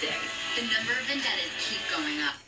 The number of vendettas keep going up.